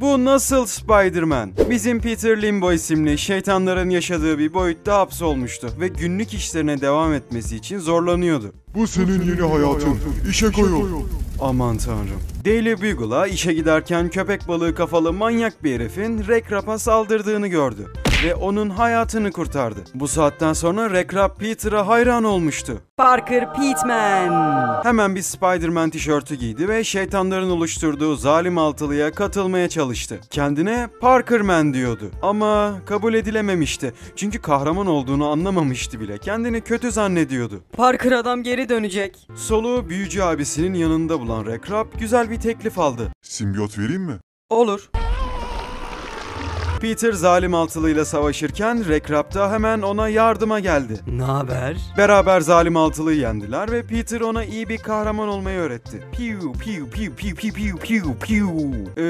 Bu nasıl Spider-Man? Bizim Peter Limbo isimli şeytanların yaşadığı bir boyutta hapsolmuştu ve günlük işlerine devam etmesi için zorlanıyordu. Bu senin yeni hayatın. İşe koyul. Aman tanrım. Daily Bugle'a işe giderken köpek balığı kafalı manyak bir herifin Rekrap'a saldırdığını gördü ve onun hayatını kurtardı. Bu saatten sonra Rekrap Peter'a hayran olmuştu. Parker Pittman. Hemen bir Spider-Man tişörtü giydi ve şeytanların oluşturduğu zalim altılıya katılmaya çalıştı. Kendine Parkerman diyordu ama kabul edilememişti. Çünkü kahraman olduğunu anlamamıştı bile. Kendini kötü zannediyordu. Parker adam geri dönecek. Soluğu büyücü abisinin yanında bulan Rekrap güzel bir teklif aldı. Simbiyot vereyim mi? Olur. Peter zalim altılıyla savaşırken Rekrap da hemen ona yardıma geldi. Ne haber? Beraber zalim altılıyı yendiler ve Peter ona iyi bir kahraman olmayı öğretti. Piu piu piu piu piu piu piu piu. Ee,